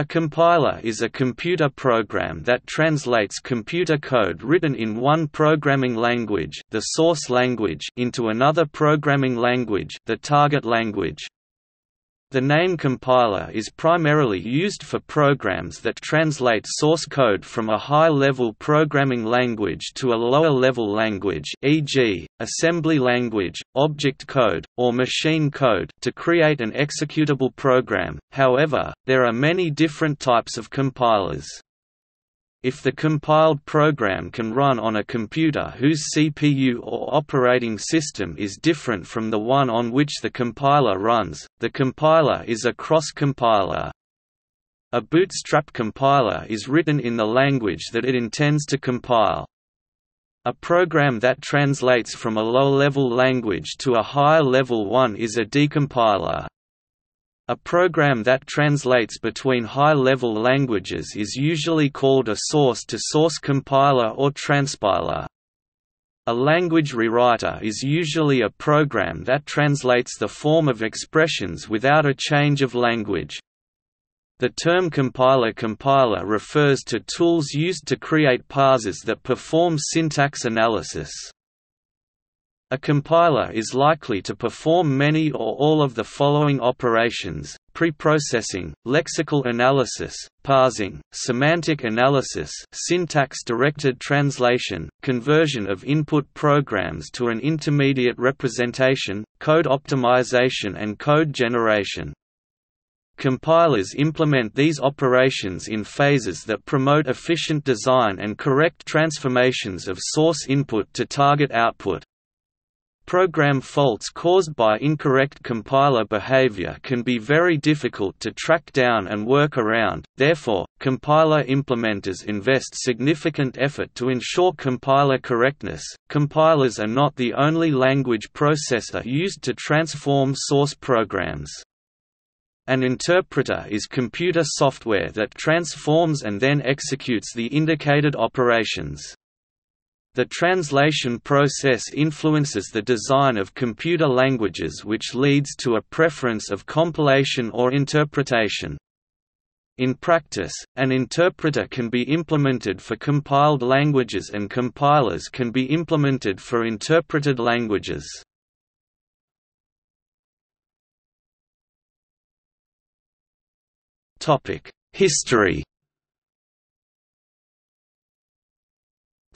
A compiler is a computer program that translates computer code written in one programming language, the source language, into another programming language, the target language. The name compiler is primarily used for programs that translate source code from a high-level programming language to a lower-level language e.g., assembly language, object code, or machine code to create an executable program, however, there are many different types of compilers. If the compiled program can run on a computer whose CPU or operating system is different from the one on which the compiler runs, the compiler is a cross-compiler. A bootstrap compiler is written in the language that it intends to compile. A program that translates from a low-level language to a higher-level one is a decompiler. A program that translates between high-level languages is usually called a source-to-source -source compiler or transpiler. A language rewriter is usually a program that translates the form of expressions without a change of language. The term compiler-compiler refers to tools used to create parsers that perform syntax analysis. A compiler is likely to perform many or all of the following operations, preprocessing, lexical analysis, parsing, semantic analysis syntax-directed translation, conversion of input programs to an intermediate representation, code optimization and code generation. Compilers implement these operations in phases that promote efficient design and correct transformations of source input to target output. Program faults caused by incorrect compiler behavior can be very difficult to track down and work around, therefore, compiler implementers invest significant effort to ensure compiler correctness. Compilers are not the only language processor used to transform source programs. An interpreter is computer software that transforms and then executes the indicated operations. The translation process influences the design of computer languages which leads to a preference of compilation or interpretation. In practice, an interpreter can be implemented for compiled languages and compilers can be implemented for interpreted languages. History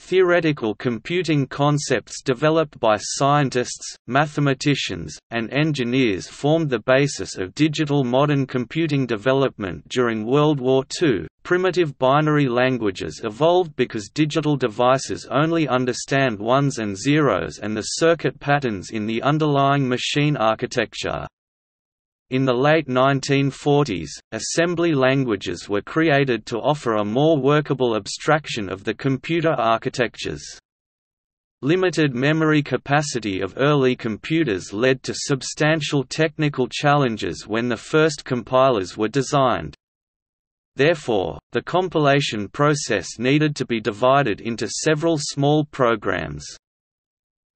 Theoretical computing concepts developed by scientists, mathematicians, and engineers formed the basis of digital modern computing development during World War II. Primitive binary languages evolved because digital devices only understand ones and zeros and the circuit patterns in the underlying machine architecture. In the late 1940s, assembly languages were created to offer a more workable abstraction of the computer architectures. Limited memory capacity of early computers led to substantial technical challenges when the first compilers were designed. Therefore, the compilation process needed to be divided into several small programs.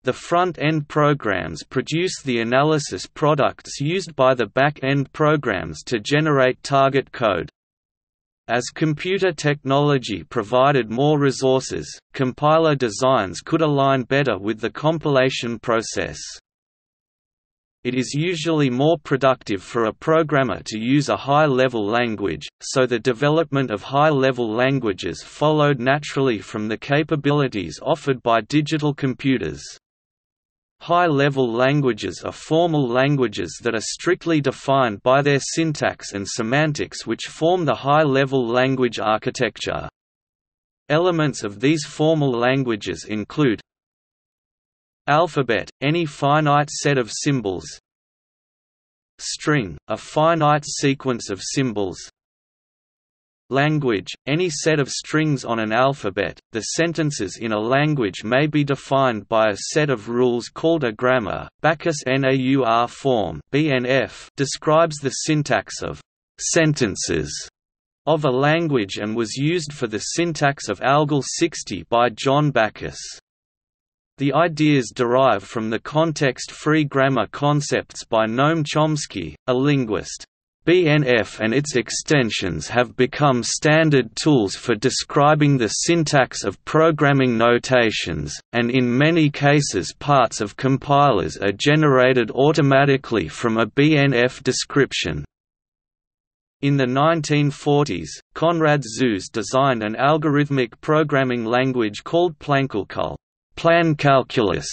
The front-end programs produce the analysis products used by the back-end programs to generate target code. As computer technology provided more resources, compiler designs could align better with the compilation process. It is usually more productive for a programmer to use a high-level language, so the development of high-level languages followed naturally from the capabilities offered by digital computers. High-level languages are formal languages that are strictly defined by their syntax and semantics which form the high-level language architecture. Elements of these formal languages include Alphabet, any finite set of symbols String, a finite sequence of symbols Language, any set of strings on an alphabet. The sentences in a language may be defined by a set of rules called a grammar. Backus NAUR form (BNF) describes the syntax of sentences of a language and was used for the syntax of ALGOL 60 by John Backus. The ideas derive from the context-free grammar concepts by Noam Chomsky, a linguist. BNF and its extensions have become standard tools for describing the syntax of programming notations, and in many cases parts of compilers are generated automatically from a BNF description. In the 1940s, Konrad Zuse designed an algorithmic programming language called Plankalkul plan calculus",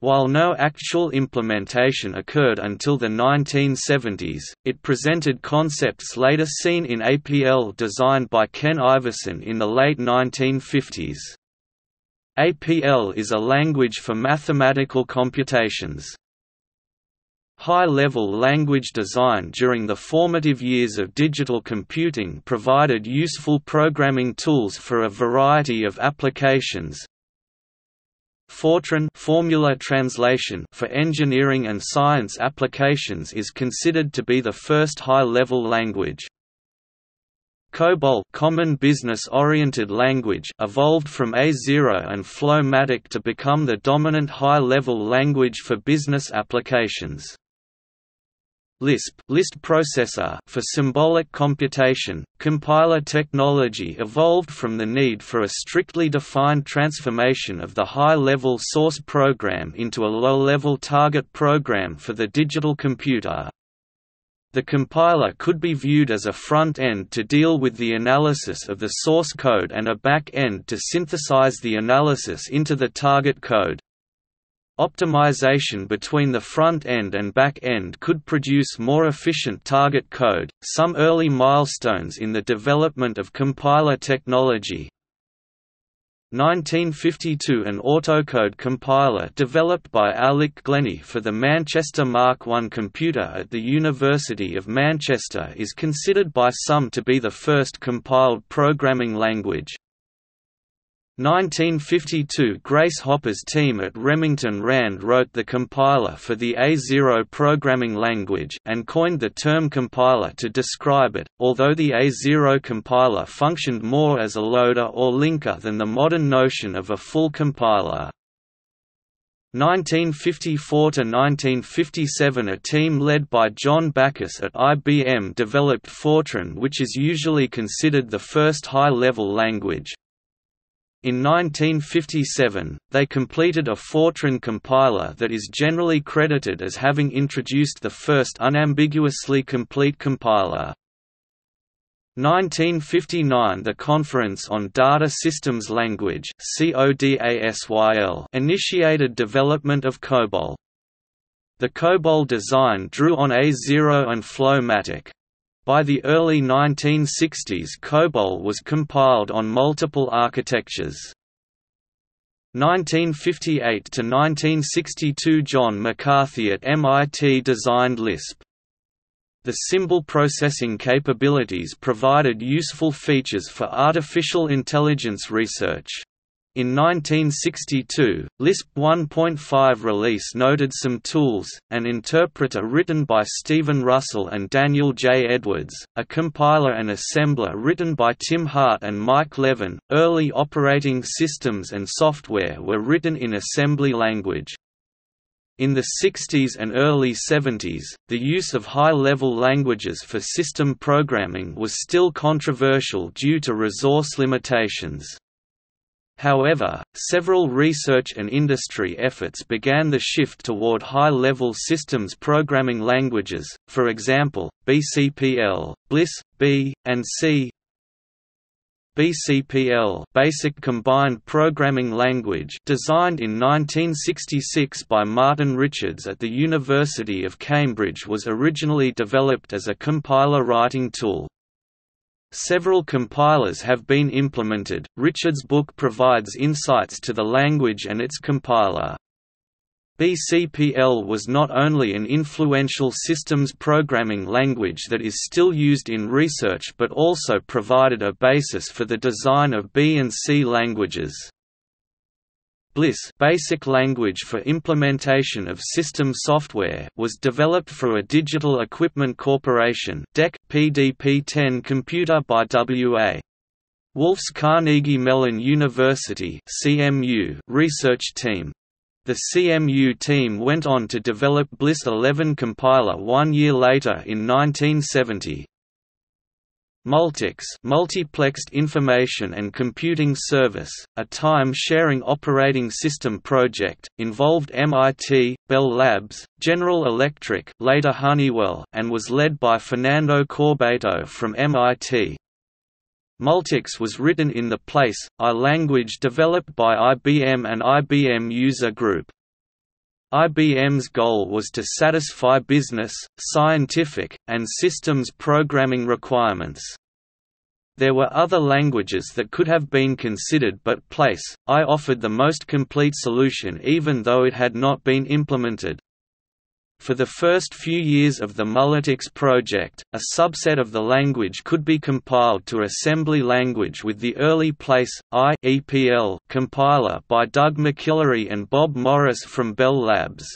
while no actual implementation occurred until the 1970s, it presented concepts later seen in APL designed by Ken Iverson in the late 1950s. APL is a language for mathematical computations. High-level language design during the formative years of digital computing provided useful programming tools for a variety of applications, Fortran formula translation for engineering and science applications is considered to be the first high-level language. COBOL common business-oriented language evolved from A0 and Flowmatic to become the dominant high-level language for business applications. Lisp, Lisp processor for symbolic computation, compiler technology evolved from the need for a strictly defined transformation of the high-level source program into a low-level target program for the digital computer. The compiler could be viewed as a front end to deal with the analysis of the source code and a back end to synthesize the analysis into the target code. Optimization between the front end and back end could produce more efficient target code. Some early milestones in the development of compiler technology 1952 An autocode compiler developed by Alec Glennie for the Manchester Mark I computer at the University of Manchester is considered by some to be the first compiled programming language. 1952 Grace Hopper's team at Remington Rand wrote the compiler for the A0 programming language and coined the term compiler to describe it, although the A0 compiler functioned more as a loader or linker than the modern notion of a full compiler. Nineteen fifty-four to nineteen fifty-seven, A team led by John Backus at IBM developed Fortran which is usually considered the first high-level language, in 1957, they completed a Fortran compiler that is generally credited as having introduced the first unambiguously complete compiler. 1959 The Conference on Data Systems Language initiated development of COBOL. The COBOL design drew on A0 and Flowmatic. By the early 1960s COBOL was compiled on multiple architectures. 1958–1962 John McCarthy at MIT designed Lisp. The symbol processing capabilities provided useful features for artificial intelligence research. In 1962, Lisp 1.5 release noted some tools, an interpreter written by Stephen Russell and Daniel J. Edwards, a compiler and assembler written by Tim Hart and Mike Levin. Early operating systems and software were written in assembly language. In the 60s and early 70s, the use of high-level languages for system programming was still controversial due to resource limitations. However, several research and industry efforts began the shift toward high-level systems programming languages, for example, BCPL, BLISS, B, and C. BCPL Basic Combined Programming Language designed in 1966 by Martin Richards at the University of Cambridge was originally developed as a compiler writing tool. Several compilers have been implemented. Richard's book provides insights to the language and its compiler. BCPL was not only an influential systems programming language that is still used in research but also provided a basis for the design of B and C languages. BLISS Basic Language for Implementation of System Software was developed for a Digital Equipment Corporation PDP-10 computer by W.A. Wulf's Carnegie Mellon University CMU research team. The CMU team went on to develop Bliss 11 compiler one year later in 1970. Multics Multiplexed Information and Computing Service, a time-sharing operating system project, involved MIT, Bell Labs, General Electric later Honeywell, and was led by Fernando Corbato from MIT. Multics was written in the Place, I language developed by IBM and IBM User Group. IBM's goal was to satisfy business, scientific, and systems programming requirements. There were other languages that could have been considered but Place, I offered the most complete solution even though it had not been implemented. For the first few years of the Multics project, a subset of the language could be compiled to assembly language with the early Place, I EPL compiler by Doug McIlroy and Bob Morris from Bell Labs.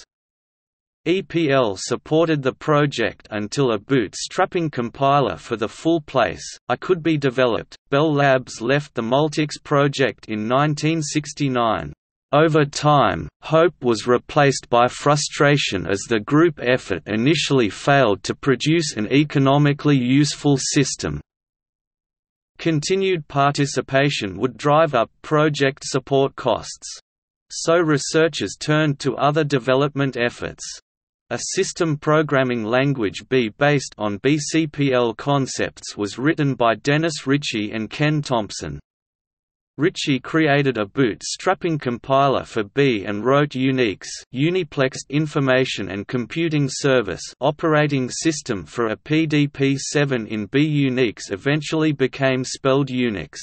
EPL supported the project until a bootstrapping compiler for the full place, I could be developed. Bell Labs left the Multics project in 1969. Over time, hope was replaced by frustration as the group effort initially failed to produce an economically useful system. Continued participation would drive up project support costs. So researchers turned to other development efforts. A system programming language B based on BCPL concepts was written by Dennis Ritchie and Ken Thompson. Ritchie created a bootstrapping compiler for B and wrote Unics Uniplexed Information and Computing Service operating system for a PDP-7 in B. Unics eventually became spelled Unix.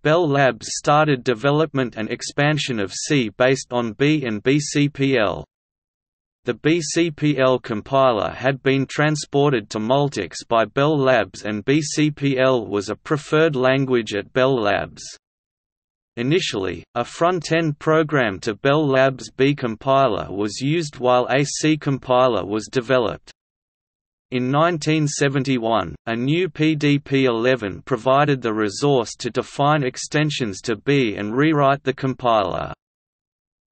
Bell Labs started development and expansion of C based on B and BCPL. The BCPL compiler had been transported to Multics by Bell Labs and BCPL was a preferred language at Bell Labs. Initially, a front-end program to Bell Labs B compiler was used while a C compiler was developed. In 1971, a new PDP-11 provided the resource to define extensions to B and rewrite the compiler.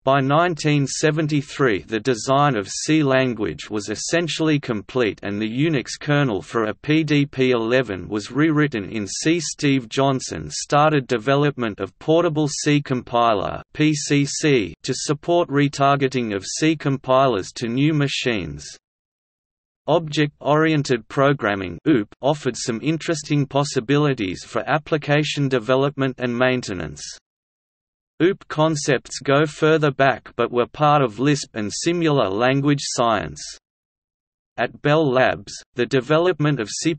By 1973 the design of C language was essentially complete and the Unix kernel for a PDP-11 was rewritten in C. Steve Johnson started development of Portable C Compiler to support retargeting of C compilers to new machines. Object-oriented programming offered some interesting possibilities for application development and maintenance. OOP concepts go further back but were part of Lisp and Simula language science. At Bell Labs, the development of C++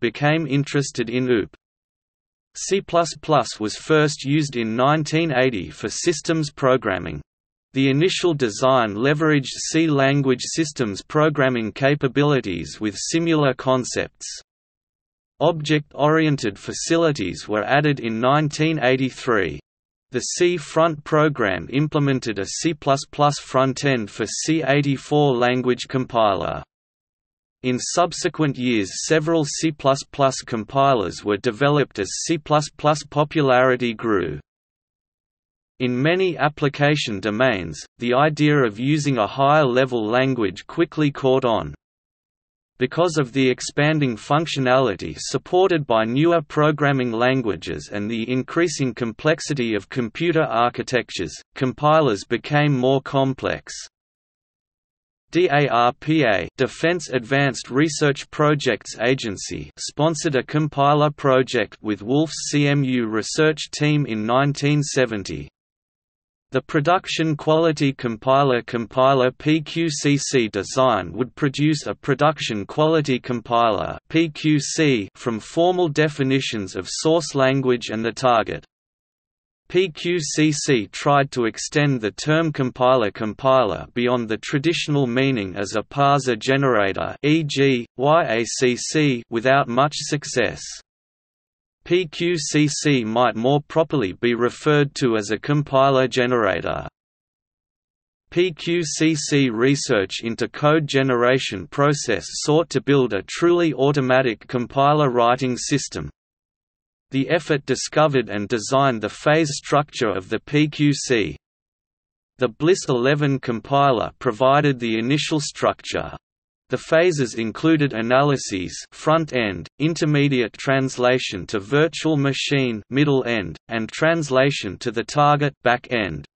became interested in OOP. C++ was first used in 1980 for systems programming. The initial design leveraged C language systems programming capabilities with similar concepts. Object-oriented facilities were added in 1983. The C Front program implemented a C++ front-end for C84 language compiler. In subsequent years several C++ compilers were developed as C++ popularity grew. In many application domains, the idea of using a higher-level language quickly caught on. Because of the expanding functionality supported by newer programming languages and the increasing complexity of computer architectures, compilers became more complex. DARPA Defense Advanced Research Projects Agency sponsored a compiler project with Wulf's CMU research team in 1970. The production quality compiler compiler PQCC design would produce a production quality compiler PQC from formal definitions of source language and the target. PQCC tried to extend the term compiler-compiler beyond the traditional meaning as a parser generator e.g., YACC without much success. PQCC might more properly be referred to as a compiler generator. PQCC research into code generation process sought to build a truly automatic compiler writing system. The effort discovered and designed the phase structure of the PQC. The Bliss 11 compiler provided the initial structure. The phases included analyses front end, intermediate translation to virtual machine middle end, and translation to the target back end.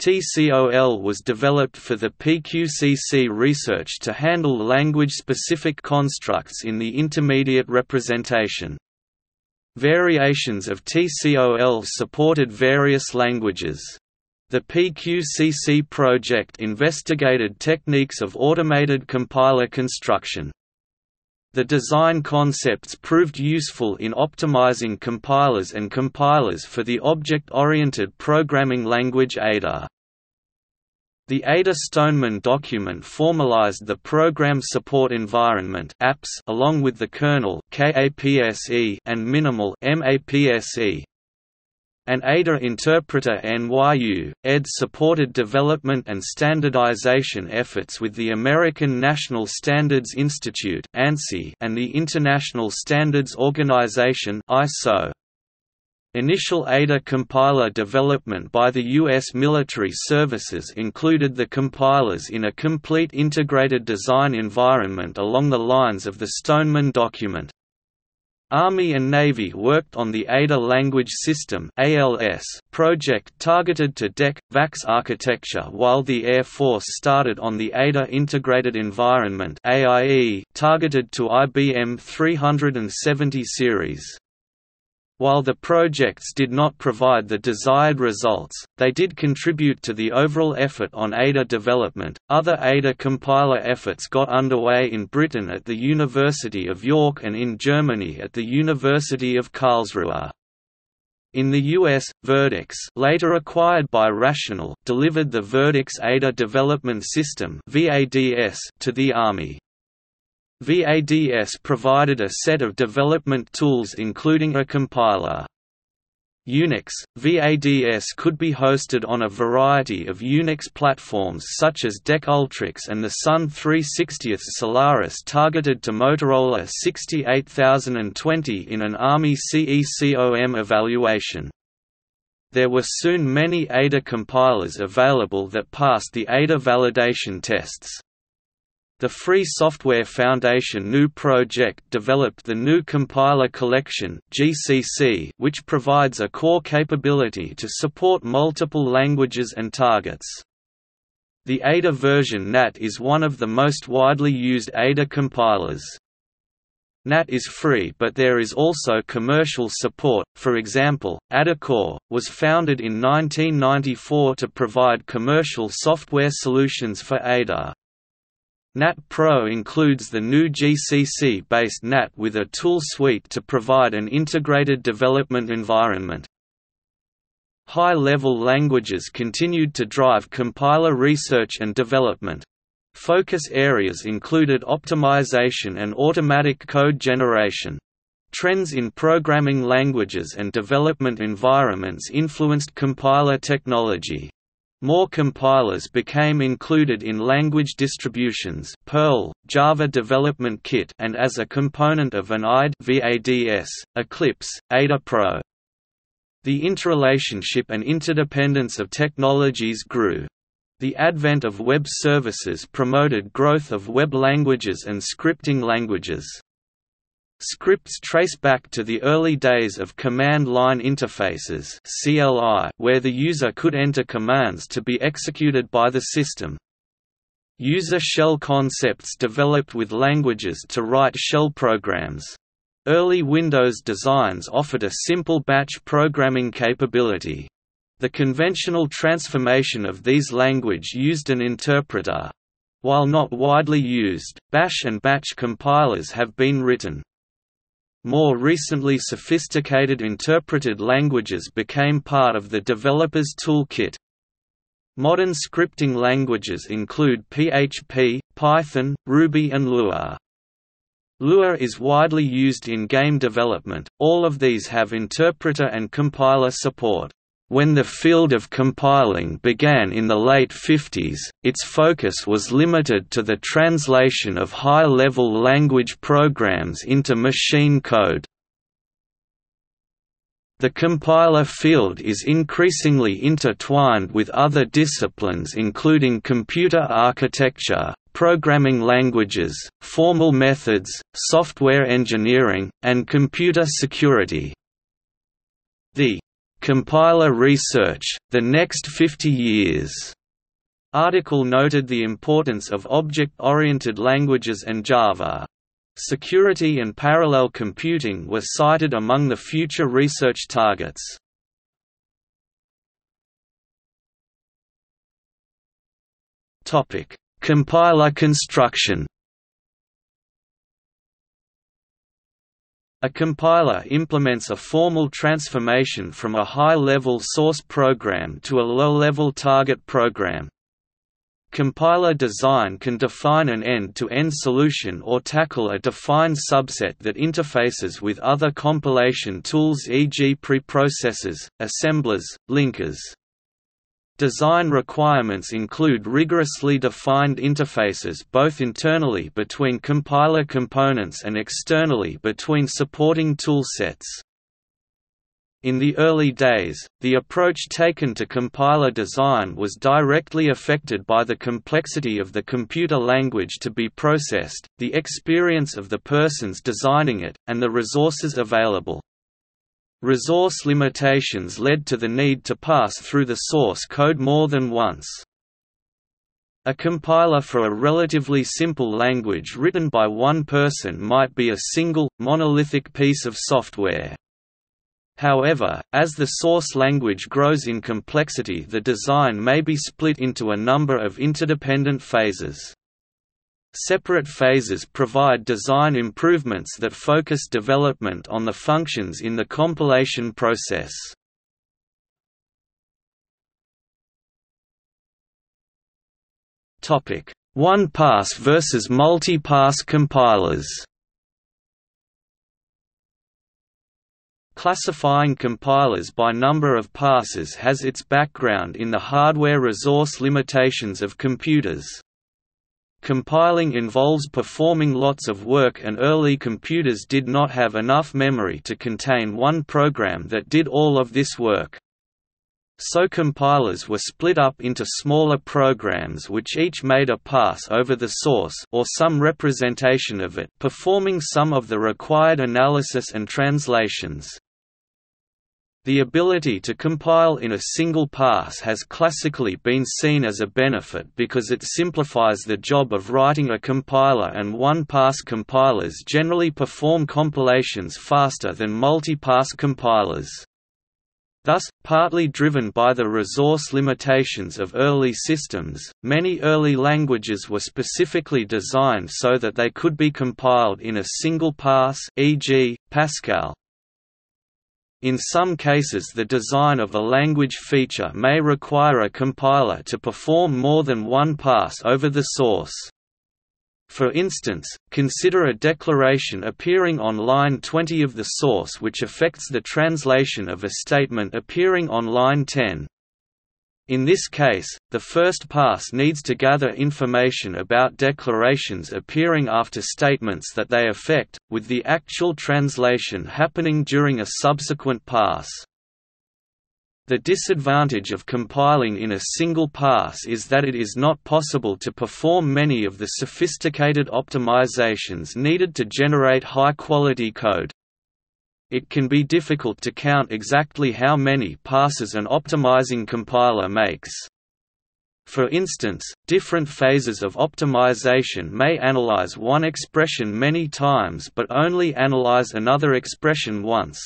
TCOL was developed for the PQCC research to handle language-specific constructs in the intermediate representation. Variations of TCOL supported various languages. The PQCC project investigated techniques of automated compiler construction. The design concepts proved useful in optimizing compilers and compilers for the object-oriented programming language Ada. The Ada Stoneman document formalized the Program Support Environment along with the kernel (KAPSE) and Minimal (MAPSE). An Ada interpreter NYU, ED supported development and standardization efforts with the American National Standards Institute and the International Standards Organization ISO. Initial Ada compiler development by the U.S. military services included the compilers in a complete integrated design environment along the lines of the Stoneman document. Army and Navy worked on the Ada Language System project targeted to DEC VAX architecture while the Air Force started on the Ada Integrated Environment targeted to IBM 370 series. While the projects did not provide the desired results, they did contribute to the overall effort on Ada development. Other Ada compiler efforts got underway in Britain at the University of York and in Germany at the University of Karlsruhe. In the US, Verdix later acquired by Rational delivered the Verdix Ada Development System to the Army. VADS provided a set of development tools including a compiler. Unix, VADS could be hosted on a variety of Unix platforms such as DEC Ultrix and the Sun 360th Solaris targeted to Motorola 68020 in an Army CECOM evaluation. There were soon many Ada compilers available that passed the Ada validation tests. The Free Software Foundation GNU project developed the GNU Compiler Collection (GCC), which provides a core capability to support multiple languages and targets. The Ada version GNAT is one of the most widely used Ada compilers. GNAT is free but there is also commercial support, for example, AdaCore, was founded in 1994 to provide commercial software solutions for Ada. GNAT Pro includes the GNU GCC-based GNAT with a tool suite to provide an integrated development environment. High-level languages continued to drive compiler research and development. Focus areas included optimization and automatic code generation. Trends in programming languages and development environments influenced compiler technology. More compilers became included in language distributions Perl, Java Development Kit and as a component of an IDE VADS, Eclipse, Ada Pro. The interrelationship and interdependence of technologies grew. The advent of web services promoted growth of web languages and scripting languages. Scripts trace back to the early days of command line interfaces where the user could enter commands to be executed by the system. User shell concepts developed with languages to write shell programs. Early Windows designs offered a simple batch programming capability. The conventional transformation of these language used an interpreter. While not widely used, bash and batch compilers have been written. More recently sophisticated interpreted languages became part of the developer's toolkit. Modern scripting languages include PHP, Python, Ruby and Lua. Lua is widely used in game development, all of these have interpreter and compiler support. When the field of compiling began in the late 50s, its focus was limited to the translation of high-level language programs into machine code. The compiler field is increasingly intertwined with other disciplines including computer architecture, programming languages, formal methods, software engineering, and computer security. The Compiler Research, The Next 50 Years article noted the importance of object-oriented languages and Java. Security and parallel computing were cited among the future research targets. Compiler construction A compiler implements a formal transformation from a high-level source program to a low-level target program. Compiler design can define an end-to-end -end solution or tackle a defined subset that interfaces with other compilation tools e.g. preprocessors, assemblers, linkers. Design requirements include rigorously defined interfaces both internally between compiler components and externally between supporting toolsets. In the early days, the approach taken to compiler design was directly affected by the complexity of the computer language to be processed, the experience of the persons designing it, and the resources available. Resource limitations led to the need to pass through the source code more than once. A compiler for a relatively simple language written by one person might be a single, monolithic piece of software. However, as the source language grows in complexity the design may be split into a number of interdependent phases. Separate phases provide design improvements that focus development on the functions in the compilation process. One-pass versus multi-pass compilers Classifying compilers by number of passes has its background in the hardware resource limitations of computers. Compiling involves performing lots of work and early computers did not have enough memory to contain one program that did all of this work. So compilers were split up into smaller programs which each made a pass over the source or some representation of it performing some of the required analysis and translations. The ability to compile in a single pass has classically been seen as a benefit because it simplifies the job of writing a compiler and one-pass compilers generally perform compilations faster than multi-pass compilers. Thus, partly driven by the resource limitations of early systems, many early languages were specifically designed so that they could be compiled in a single pass e.g., Pascal, in some cases the design of a language feature may require a compiler to perform more than one pass over the source. For instance, consider a declaration appearing on line 20 of the source which affects the translation of a statement appearing on line 10. In this case, the first pass needs to gather information about declarations appearing after statements that they affect, with the actual translation happening during a subsequent pass. The disadvantage of compiling in a single pass is that it is not possible to perform many of the sophisticated optimizations needed to generate high-quality code. It can be difficult to count exactly how many passes an optimizing compiler makes. For instance, different phases of optimization may analyze one expression many times but only analyze another expression once.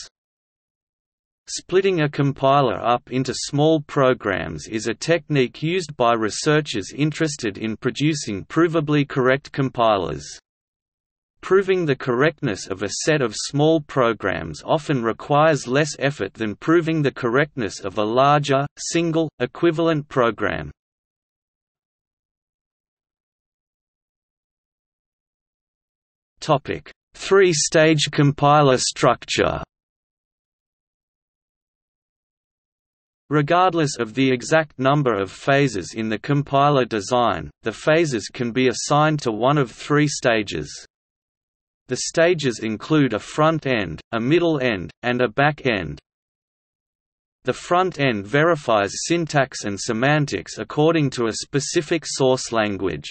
Splitting a compiler up into small programs is a technique used by researchers interested in producing provably correct compilers. Proving the correctness of a set of small programs often requires less effort than proving the correctness of a larger, single, equivalent program. Three-stage compiler structure Regardless of the exact number of phases in the compiler design, the phases can be assigned to one of three stages. The stages include a front end, a middle end, and a back end. The front end verifies syntax and semantics according to a specific source language.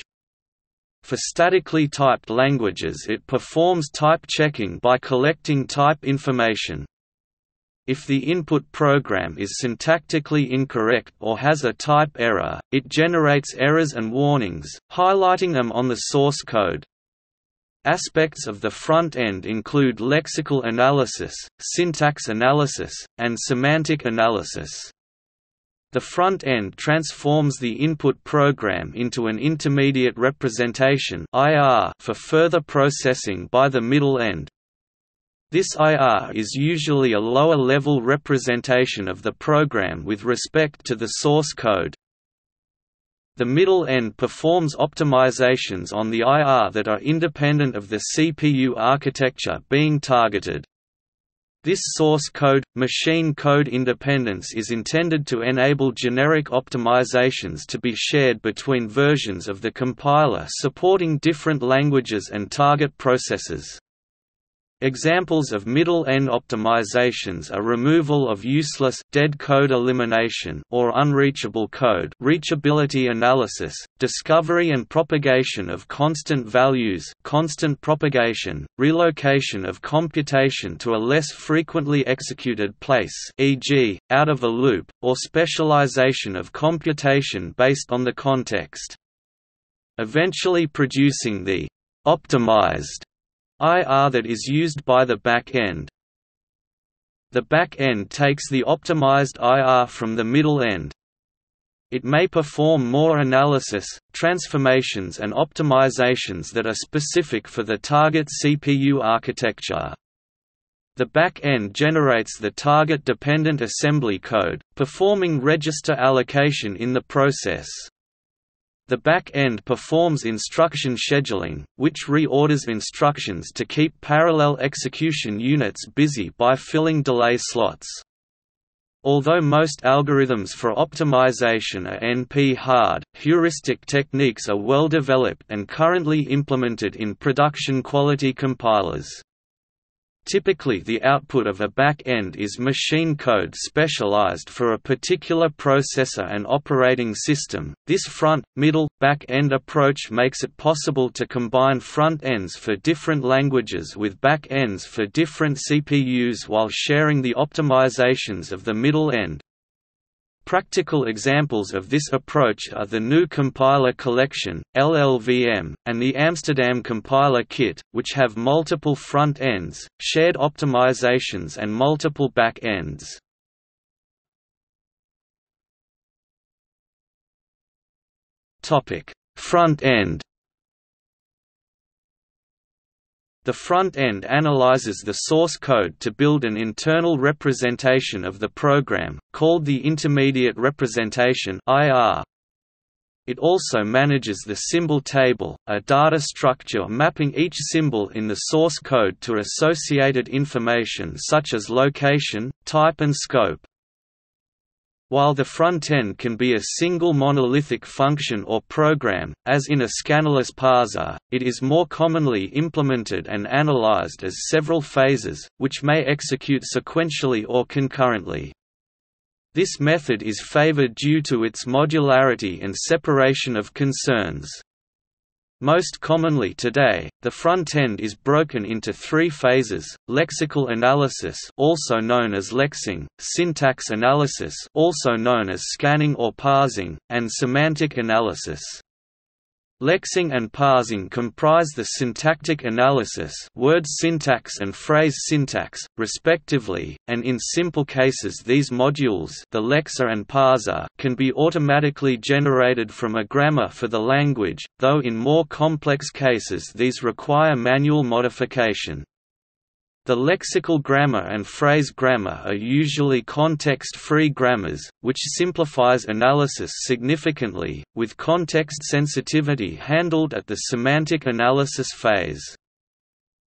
For statically typed languages it performs type checking by collecting type information. If the input program is syntactically incorrect or has a type error, it generates errors and warnings, highlighting them on the source code. Aspects of the front end include lexical analysis, syntax analysis, and semantic analysis. The front end transforms the input program into an intermediate representation for further processing by the middle end. This IR is usually a lower-level representation of the program with respect to the source code. The middle end performs optimizations on the IR that are independent of the CPU architecture being targeted. This source code, machine code independence is intended to enable generic optimizations to be shared between versions of the compiler supporting different languages and target processors. Examples of middle-end optimizations are removal of useless dead code elimination or unreachable code reachability analysis, discovery and propagation of constant values constant propagation, relocation of computation to a less frequently executed place e.g., out of a loop, or specialization of computation based on the context. Eventually producing the optimized IR that is used by the back end. The back end takes the optimized IR from the middle end. It may perform more analysis, transformations and optimizations that are specific for the target CPU architecture. The back end generates the target-dependent assembly code, performing register allocation in the process. The back end performs instruction scheduling, which reorders instructions to keep parallel execution units busy by filling delay slots. Although most algorithms for optimization are NP-hard, heuristic techniques are well developed and currently implemented in production quality compilers. Typically the output of a back-end is machine code specialized for a particular processor and operating system. This front, middle, back-end approach makes it possible to combine front ends for different languages with back ends for different CPUs while sharing the optimizations of the middle end. Practical examples of this approach are the GNU Compiler Collection, LLVM, and the Amsterdam Compiler Kit, which have multiple front ends, shared optimizations and multiple back ends. Front end The front end analyzes the source code to build an internal representation of the program, called the intermediate representation. It also manages the symbol table, a data structure mapping each symbol in the source code to associated information such as location, type and scope. While the front-end can be a single monolithic function or program, as in a scannerless parser, it is more commonly implemented and analyzed as several phases, which may execute sequentially or concurrently. This method is favored due to its modularity and separation of concerns. Most commonly today, the front end is broken into three phases, lexical analysis also known as lexing, syntax analysis also known as scanning or parsing, and semantic analysis. Lexing and parsing comprise the syntactic analysis word syntax and phrase syntax, respectively, and in simple cases these modules the lexer and parser can be automatically generated from a grammar for the language, though in more complex cases these require manual modification. The lexical grammar and phrase grammar are usually context-free grammars, which simplifies analysis significantly, with context sensitivity handled at the semantic analysis phase.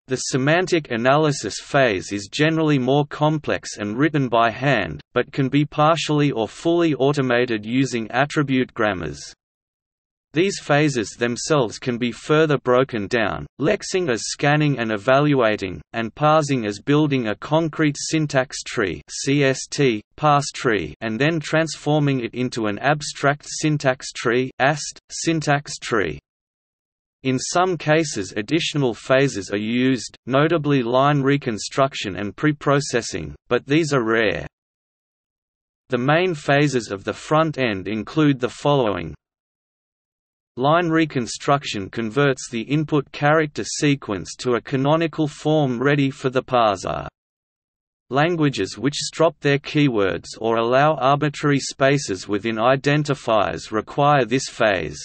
The semantic analysis phase is generally more complex and written by hand, but can be partially or fully automated using attribute grammars. These phases themselves can be further broken down, lexing as scanning and evaluating, and parsing as building a concrete syntax tree CST, parse tree and then transforming it into an abstract syntax tree AST, syntax tree. In some cases additional phases are used, notably line reconstruction and preprocessing, but these are rare. The main phases of the front end include the following Line reconstruction converts the input character sequence to a canonical form ready for the parser. Languages which strop their keywords or allow arbitrary spaces within identifiers require this phase.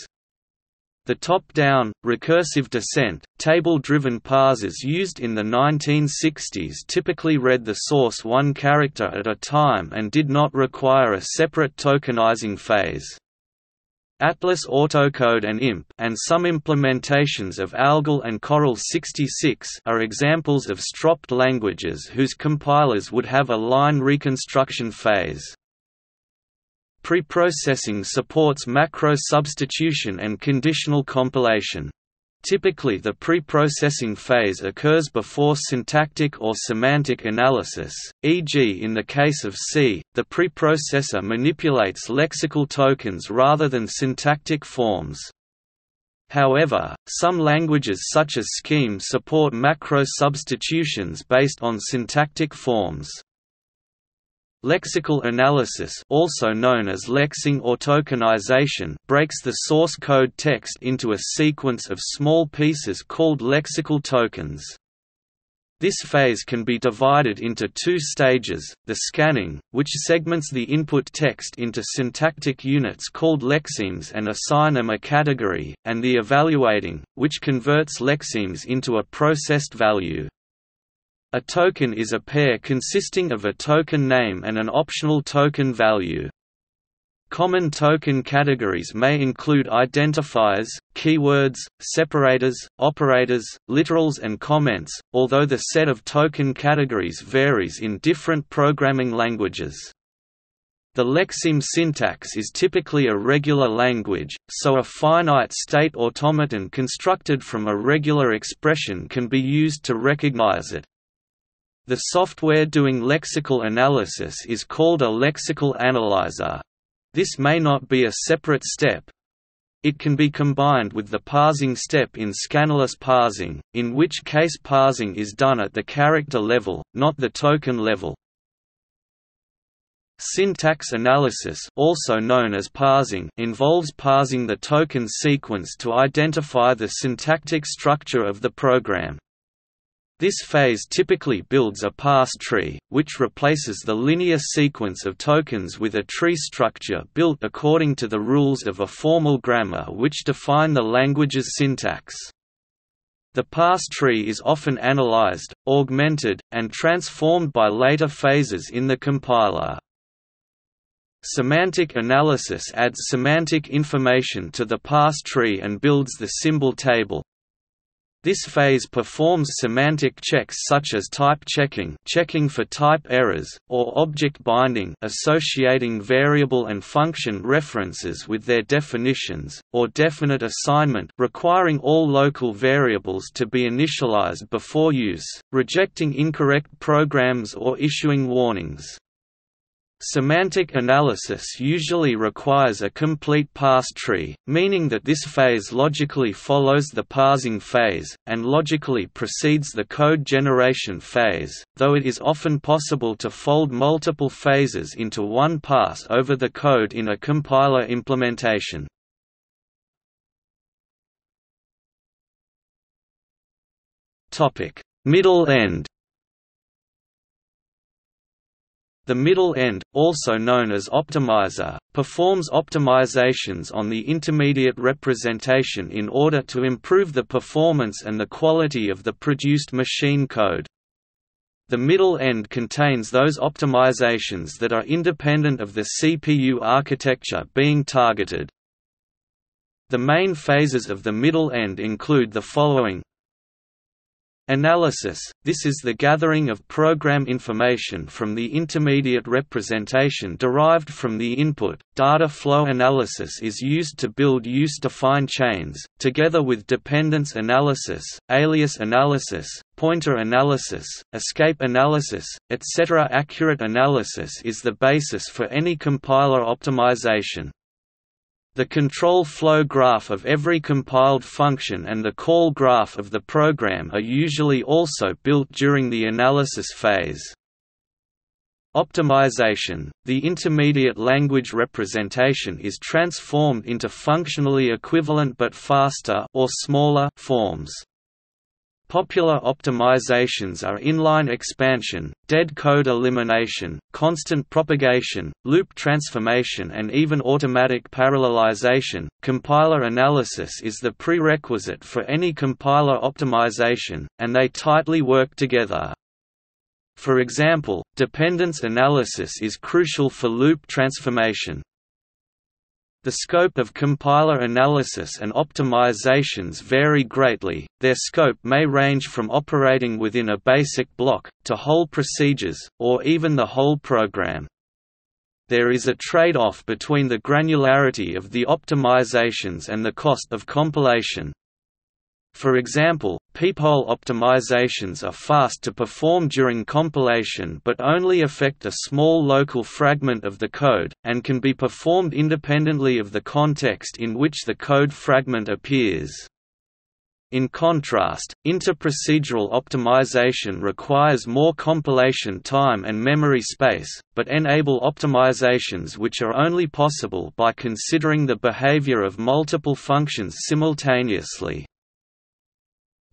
The top-down, recursive descent, table-driven parsers used in the 1960s typically read the source one character at a time and did not require a separate tokenizing phase. Atlas Autocode and IMP and some implementations of ALGOL and Coral 66 are examples of stropped languages whose compilers would have a line reconstruction phase. Preprocessing supports macro substitution and conditional compilation. Typically the pre-processing phase occurs before syntactic or semantic analysis, e.g. in the case of C, the preprocessor manipulates lexical tokens rather than syntactic forms. However, some languages such as Scheme support macro substitutions based on syntactic forms. Lexical analysis also known as lexing or tokenization breaks the source code text into a sequence of small pieces called lexical tokens. This phase can be divided into two stages, the scanning, which segments the input text into syntactic units called lexemes and assign them a category, and the evaluating, which converts lexemes into a processed value. A token is a pair consisting of a token name and an optional token value. Common token categories may include identifiers, keywords, separators, operators, literals and comments, although the set of token categories varies in different programming languages. The lexeme syntax is typically a regular language, so a finite state automaton constructed from a regular expression can be used to recognize it. The software doing lexical analysis is called a lexical analyzer. This may not be a separate step. It can be combined with the parsing step in scannerless parsing, in which case parsing is done at the character level, not the token level. Syntax analysis also known as parsing involves parsing the token sequence to identify the syntactic structure of the program. This phase typically builds a parse tree, which replaces the linear sequence of tokens with a tree structure built according to the rules of a formal grammar which define the language's syntax. The parse tree is often analyzed, augmented, and transformed by later phases in the compiler. Semantic analysis adds semantic information to the parse tree and builds the symbol table, this phase performs semantic checks such as type checking checking for type errors, or object binding associating variable and function references with their definitions, or definite assignment requiring all local variables to be initialized before use, rejecting incorrect programs or issuing warnings. Semantic analysis usually requires a complete parse tree, meaning that this phase logically follows the parsing phase, and logically precedes the code generation phase, though it is often possible to fold multiple phases into one pass over the code in a compiler implementation. Middle end The middle end, also known as optimizer, performs optimizations on the intermediate representation in order to improve the performance and the quality of the produced machine code. The middle end contains those optimizations that are independent of the CPU architecture being targeted. The main phases of the middle end include the following Analysis – This is the gathering of program information from the intermediate representation derived from the input. Data flow analysis is used to build use-defined chains, together with dependence analysis, alias analysis, pointer analysis, escape analysis, etc. Accurate analysis is the basis for any compiler optimization. The control flow graph of every compiled function and the call graph of the program are usually also built during the analysis phase. Optimization – The intermediate language representation is transformed into functionally equivalent but faster or smaller forms. Popular optimizations are inline expansion, dead code elimination, constant propagation, loop transformation, and even automatic parallelization. Compiler analysis is the prerequisite for any compiler optimization, and they tightly work together. For example, dependence analysis is crucial for loop transformation, the scope of compiler analysis and optimizations vary greatly, their scope may range from operating within a basic block, to whole procedures, or even the whole program. There is a trade-off between the granularity of the optimizations and the cost of compilation. For example, peephole optimizations are fast to perform during compilation but only affect a small local fragment of the code, and can be performed independently of the context in which the code fragment appears. In contrast, interprocedural optimization requires more compilation time and memory space, but enable optimizations which are only possible by considering the behavior of multiple functions simultaneously.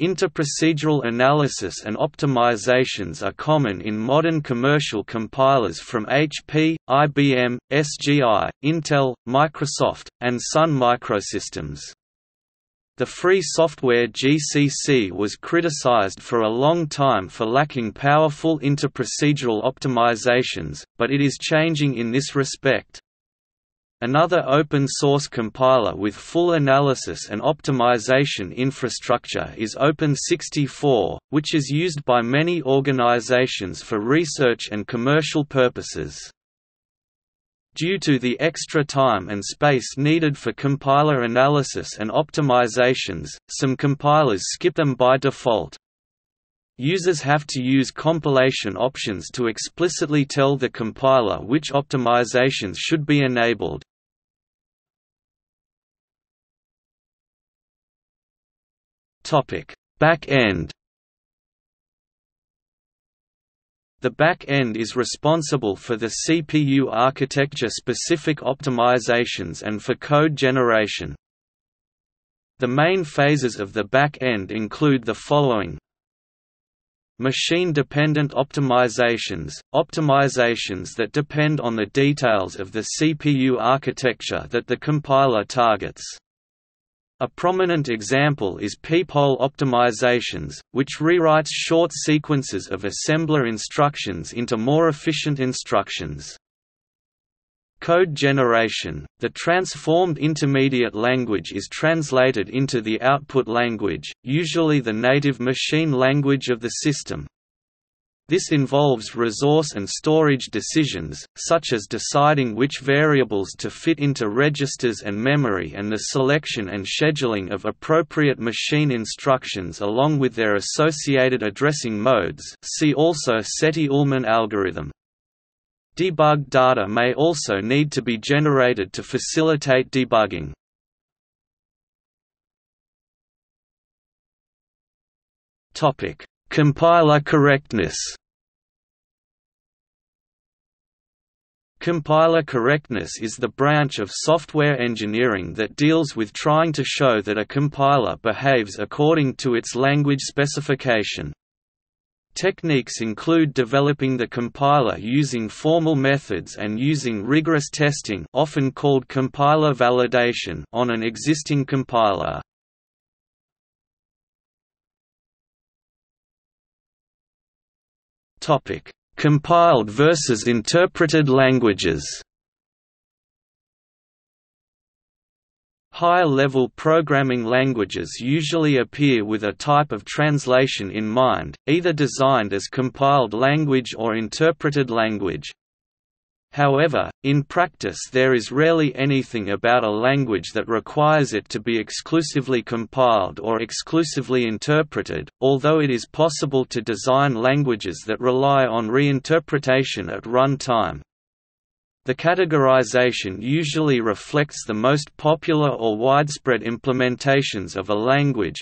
Interprocedural analysis and optimizations are common in modern commercial compilers from HP, IBM, SGI, Intel, Microsoft, and Sun Microsystems. The free software GCC was criticized for a long time for lacking powerful interprocedural optimizations, but it is changing in this respect. Another open-source compiler with full analysis and optimization infrastructure is Open64, which is used by many organizations for research and commercial purposes. Due to the extra time and space needed for compiler analysis and optimizations, some compilers skip them by default. Users have to use compilation options to explicitly tell the compiler which optimizations should be enabled. Back end. The back end is responsible for the CPU architecture-specific optimizations and for code generation. The main phases of the back end include the following Machine-dependent optimizations – optimizations that depend on the details of the CPU architecture that the compiler targets. A prominent example is peephole optimizations, which rewrites short sequences of assembler instructions into more efficient instructions. Code generation – The transformed intermediate language is translated into the output language, usually the native machine language of the system, this involves resource and storage decisions, such as deciding which variables to fit into registers and memory and the selection and scheduling of appropriate machine instructions along with their associated addressing modes see also Sethi-Ullman algorithm. Debug data may also need to be generated to facilitate debugging. Compiler correctness Compiler correctness is the branch of software engineering that deals with trying to show that a compiler behaves according to its language specification. Techniques include developing the compiler using formal methods and using rigorous testing often called compiler validation on an existing compiler. Topic: Compiled versus interpreted languages Higher-level programming languages usually appear with a type of translation in mind, either designed as compiled language or interpreted language. However, in practice there is rarely anything about a language that requires it to be exclusively compiled or exclusively interpreted, although it is possible to design languages that rely on reinterpretation at run time. The categorization usually reflects the most popular or widespread implementations of a language.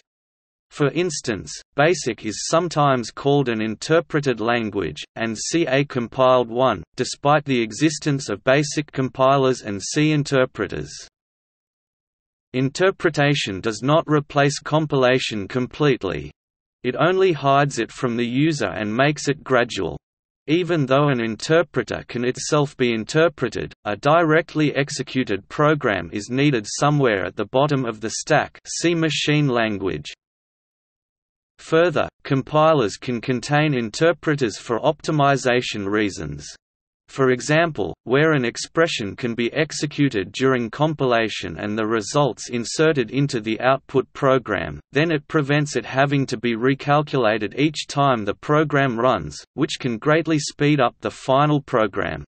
For instance, BASIC is sometimes called an interpreted language, and C a compiled one, despite the existence of BASIC compilers and C interpreters. Interpretation does not replace compilation completely. It only hides it from the user and makes it gradual. Even though an interpreter can itself be interpreted, a directly executed program is needed somewhere at the bottom of the stack see machine language. Further, compilers can contain interpreters for optimization reasons. For example, where an expression can be executed during compilation and the results inserted into the output program, then it prevents it having to be recalculated each time the program runs, which can greatly speed up the final program.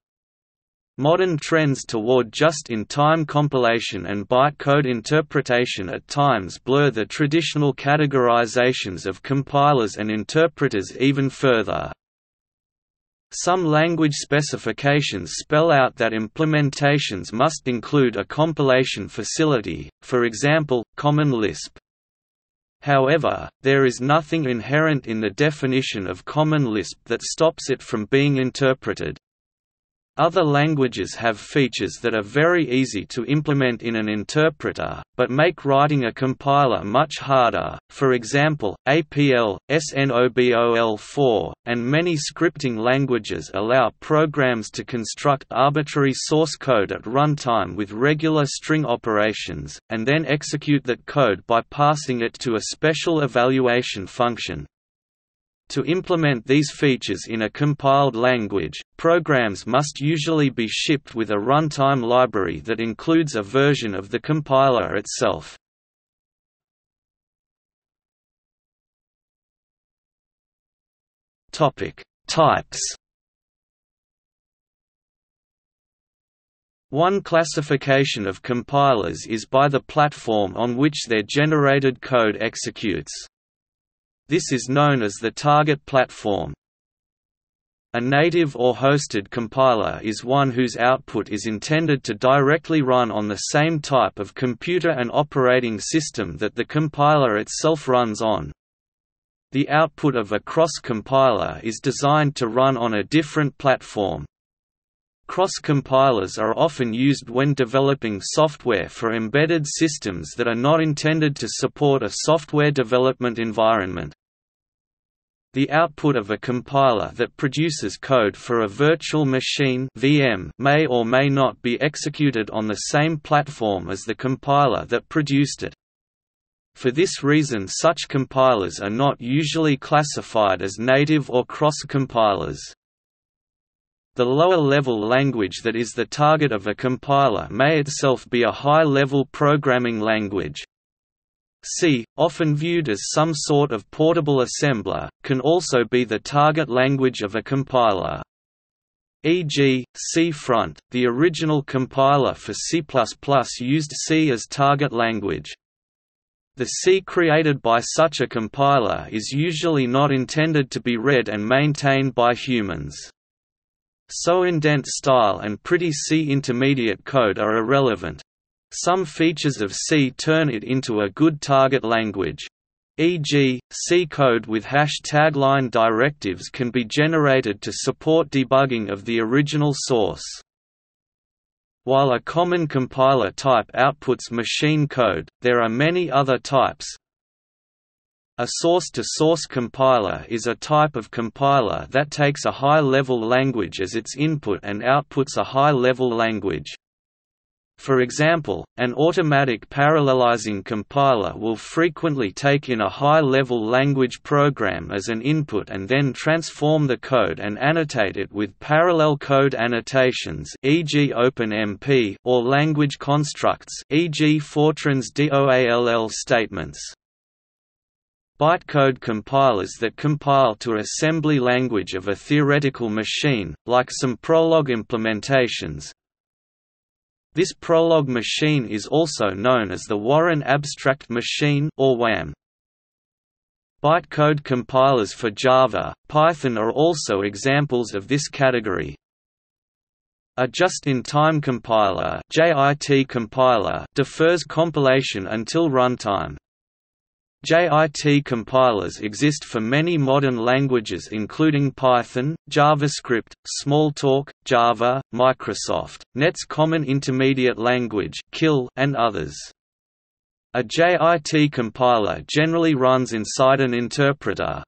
Modern trends toward just-in-time compilation and bytecode interpretation at times blur the traditional categorizations of compilers and interpreters even further. Some language specifications spell out that implementations must include a compilation facility, for example, Common Lisp. However, there is nothing inherent in the definition of Common Lisp that stops it from being interpreted. Other languages have features that are very easy to implement in an interpreter, but make writing a compiler much harder, for example, APL, SNOBOL4, and many scripting languages allow programs to construct arbitrary source code at runtime with regular string operations, and then execute that code by passing it to a special evaluation function. To implement these features in a compiled language, programs must usually be shipped with a runtime library that includes a version of the compiler itself. Topic: Types. One classification of compilers is by the platform on which their generated code executes. This is known as the target platform. A native or hosted compiler is one whose output is intended to directly run on the same type of computer and operating system that the compiler itself runs on. The output of a cross-compiler is designed to run on a different platform. Cross-compilers are often used when developing software for embedded systems that are not intended to support a software development environment. The output of a compiler that produces code for a virtual machine VM may or may not be executed on the same platform as the compiler that produced it. For this reason such compilers are not usually classified as native or cross-compilers. The lower-level language that is the target of a compiler may itself be a high-level programming language. C, often viewed as some sort of portable assembler, can also be the target language of a compiler. E.g., Cfront, the original compiler for C++ used C as target language. The C created by such a compiler is usually not intended to be read and maintained by humans. So indent style and pretty C intermediate code are irrelevant, some features of C turn it into a good target language. E.g., C code with hash tagline directives can be generated to support debugging of the original source. While a common compiler type outputs machine code, there are many other types. A source-to-source -source compiler is a type of compiler that takes a high-level language as its input and outputs a high-level language. For example, an automatic parallelizing compiler will frequently take in a high-level language program as an input and then transform the code and annotate it with parallel code annotations e.g. OpenMP or language constructs e.g. Fortran's DOALL statements. Bytecode compilers that compile to assembly language of a theoretical machine, like some Prolog implementations, this Prolog machine is also known as the Warren Abstract Machine or WAM. Bytecode compilers for Java, Python are also examples of this category. A just-in-time compiler, JIT compiler defers compilation until runtime. JIT compilers exist for many modern languages including Python, JavaScript, Smalltalk, Java, Microsoft, Net's Common Intermediate Language and others. A JIT compiler generally runs inside an interpreter.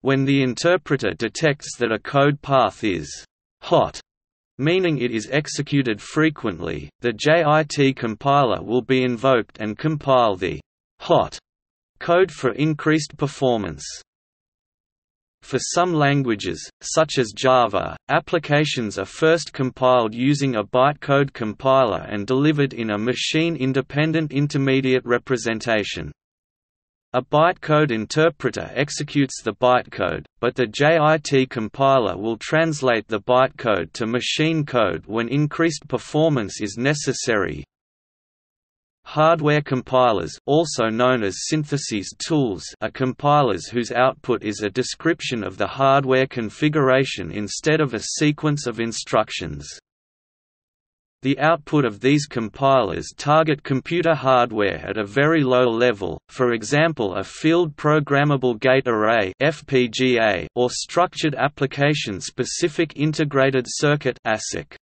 When the interpreter detects that a code path is hot, meaning it is executed frequently, the JIT compiler will be invoked and compile the hot Code for increased performance for some languages, such as Java, applications are first compiled using a bytecode compiler and delivered in a machine-independent intermediate representation. A bytecode interpreter executes the bytecode, but the JIT compiler will translate the bytecode to machine code when increased performance is necessary, Hardware compilers also known as synthesis tools are compilers whose output is a description of the hardware configuration instead of a sequence of instructions. The output of these compilers target computer hardware at a very low level, for example a Field Programmable Gate Array FPGA or Structured Application Specific Integrated Circuit ASIC.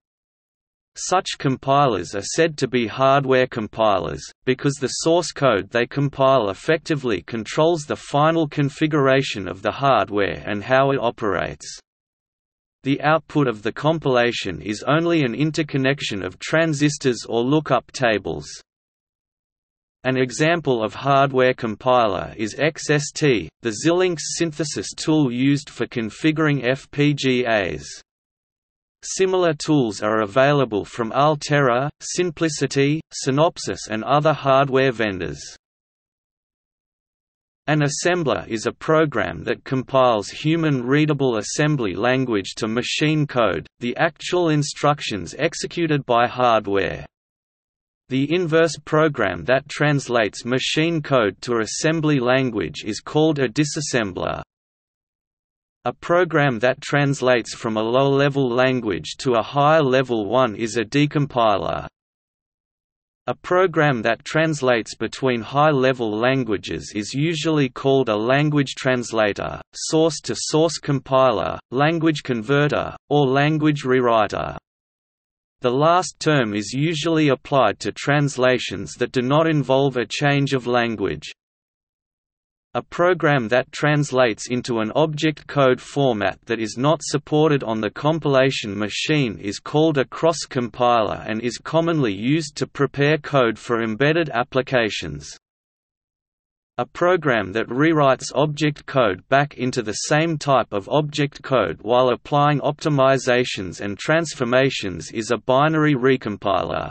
Such compilers are said to be hardware compilers, because the source code they compile effectively controls the final configuration of the hardware and how it operates. The output of the compilation is only an interconnection of transistors or lookup tables. An example of hardware compiler is XST, the Xilinx synthesis tool used for configuring FPGAs. Similar tools are available from Altera, Synplicity, Synopsys and other hardware vendors. An assembler is a program that compiles human-readable assembly language to machine code, the actual instructions executed by hardware. The inverse program that translates machine code to assembly language is called a disassembler. A program that translates from a low-level language to a higher-level one is a decompiler. A program that translates between high-level languages is usually called a language translator, source-to-source -source compiler, language converter, or language rewriter. The last term is usually applied to translations that do not involve a change of language. A program that translates into an object code format that is not supported on the compilation machine is called a cross-compiler and is commonly used to prepare code for embedded applications. A program that rewrites object code back into the same type of object code while applying optimizations and transformations is a binary recompiler.